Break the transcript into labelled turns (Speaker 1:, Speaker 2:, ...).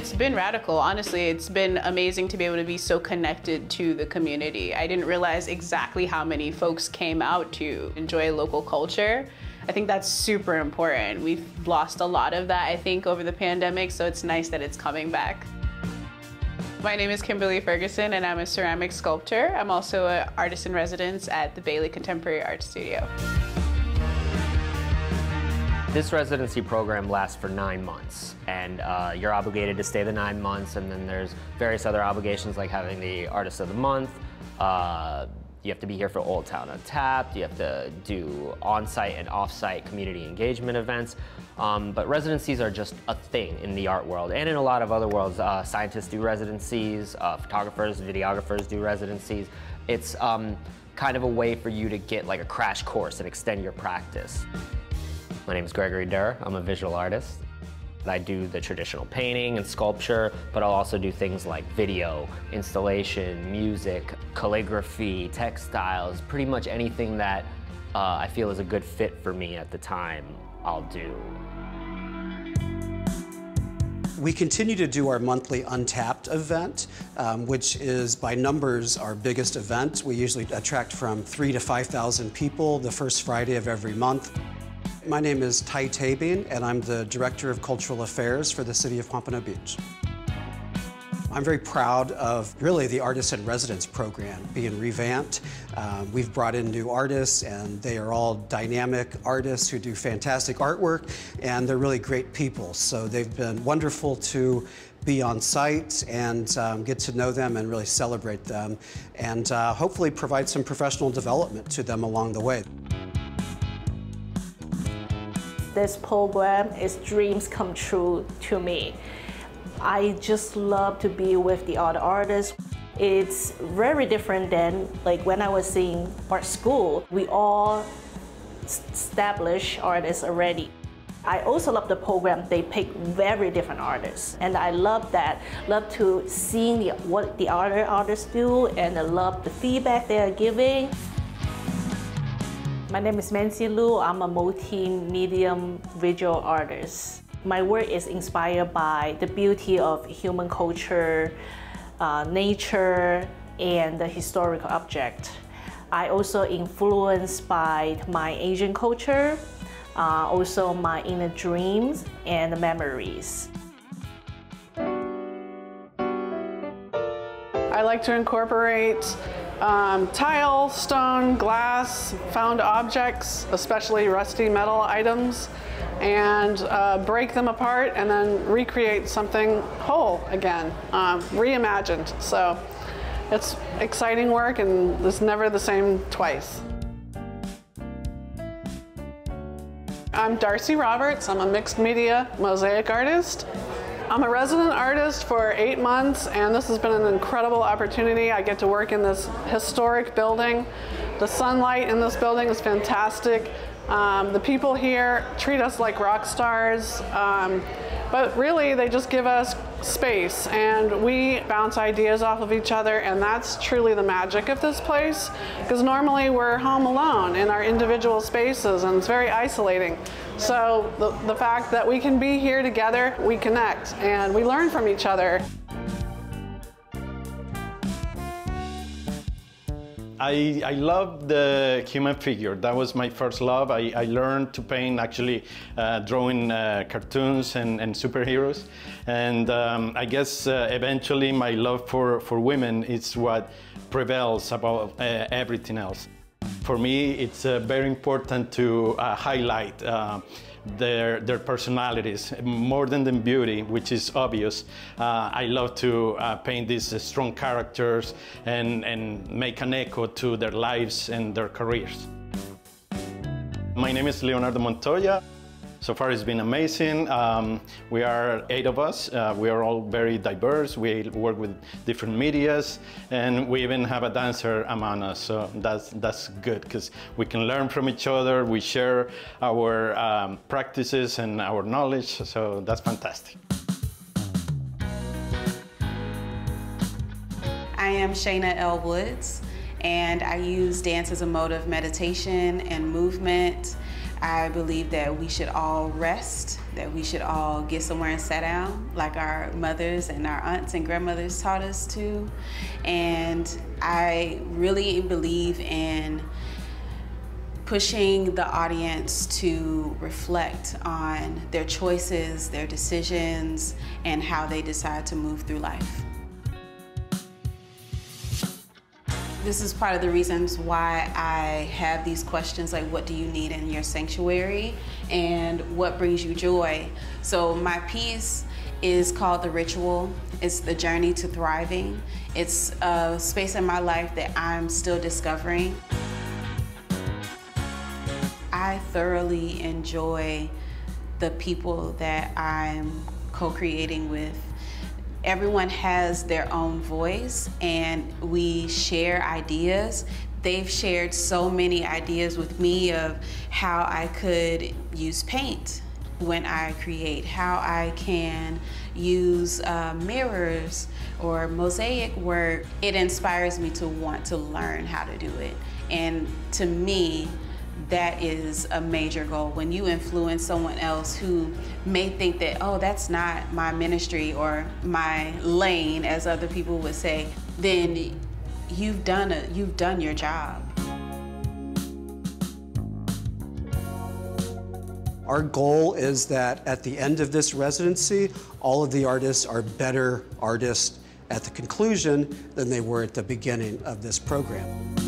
Speaker 1: it's been radical. Honestly, it's been amazing to be able to be so connected to the community. I didn't realize exactly how many folks came out to enjoy local culture. I think that's super important. We've lost a lot of that, I think, over the pandemic, so it's nice that it's coming back. My name is Kimberly Ferguson and I'm a ceramic sculptor. I'm also an artist in residence at the Bailey Contemporary Art Studio.
Speaker 2: This residency program lasts for nine months, and uh, you're obligated to stay the nine months, and then there's various other obligations like having the Artist of the Month. Uh, you have to be here for Old Town Untapped. You have to do on-site and off-site community engagement events. Um, but residencies are just a thing in the art world and in a lot of other worlds. Uh, scientists do residencies, uh, photographers, videographers do residencies. It's um, kind of a way for you to get like a crash course and extend your practice. My name is Gregory Durr. I'm a visual artist. I do the traditional painting and sculpture, but I'll also do things like video, installation, music, calligraphy, textiles, pretty much anything that uh, I feel is a good fit for me at the time, I'll do.
Speaker 3: We continue to do our monthly Untapped event, um, which is by numbers our biggest event. We usually attract from three to 5,000 people the first Friday of every month. My name is Ty Tabing, and I'm the Director of Cultural Affairs for the City of Pompano Beach. I'm very proud of really the Artist in Residence program being revamped. Um, we've brought in new artists and they are all dynamic artists who do fantastic artwork and they're really great people. So they've been wonderful to be on site and um, get to know them and really celebrate them and uh, hopefully provide some professional development to them along the way.
Speaker 4: This program is dreams come true to me. I just love to be with the other artists. It's very different than like when I was in art school. We all established artists already. I also love the program. They pick very different artists, and I love that. Love to seeing the, what the other artists do, and I love the feedback they are giving. My name is Mancy Lu. I'm a multi-medium visual artist. My work is inspired by the beauty of human culture, uh, nature, and the historical object. I also influenced by my Asian culture, uh, also my inner dreams and memories.
Speaker 5: I like to incorporate um, tile, stone, glass, found objects, especially rusty metal items, and uh, break them apart and then recreate something whole again, um, reimagined. So it's exciting work and it's never the same twice. I'm Darcy Roberts. I'm a mixed media mosaic artist. I'm a resident artist for eight months and this has been an incredible opportunity. I get to work in this historic building. The sunlight in this building is fantastic. Um, the people here treat us like rock stars, um, but really they just give us space and we bounce ideas off of each other and that's truly the magic of this place because normally we're home alone in our individual spaces and it's very isolating. So the, the fact that we can be here together, we connect and we learn from each other.
Speaker 6: I, I love the human figure. That was my first love. I, I learned to paint actually uh, drawing uh, cartoons and, and, superheroes. And um, I guess uh, eventually my love for, for women is what prevails about uh, everything else. For me, it's uh, very important to uh, highlight their, their personalities more than the beauty, which is obvious. Uh, I love to uh, paint these uh, strong characters and, and make an echo to their lives and their careers. My name is Leonardo Montoya. So far it's been amazing. Um, we are eight of us. Uh, we are all very diverse. We work with different medias and we even have a dancer among us. So that's, that's good because we can learn from each other. We share our um, practices and our knowledge. So that's fantastic.
Speaker 7: I am Shayna L. Woods and I use dance as a mode of meditation and movement I believe that we should all rest that we should all get somewhere and sit down, like our mothers and our aunts and grandmothers taught us to. And I really believe in pushing the audience to reflect on their choices, their decisions, and how they decide to move through life. This is part of the reasons why I have these questions like what do you need in your sanctuary and what brings you joy. So my piece is called The Ritual. It's the journey to thriving. It's a space in my life that I'm still discovering. I thoroughly enjoy the people that I'm co-creating with everyone has their own voice and we share ideas. They've shared so many ideas with me of how I could use paint when I create, how I can use uh, mirrors or mosaic work. It inspires me to want to learn how to do it. And to me, that is a major goal. When you influence someone else who may think that, oh, that's not my ministry or my lane, as other people would say, then you've done a, you've done your job.
Speaker 3: Our goal is that at the end of this residency, all of the artists are better artists at the conclusion than they were at the beginning of this program.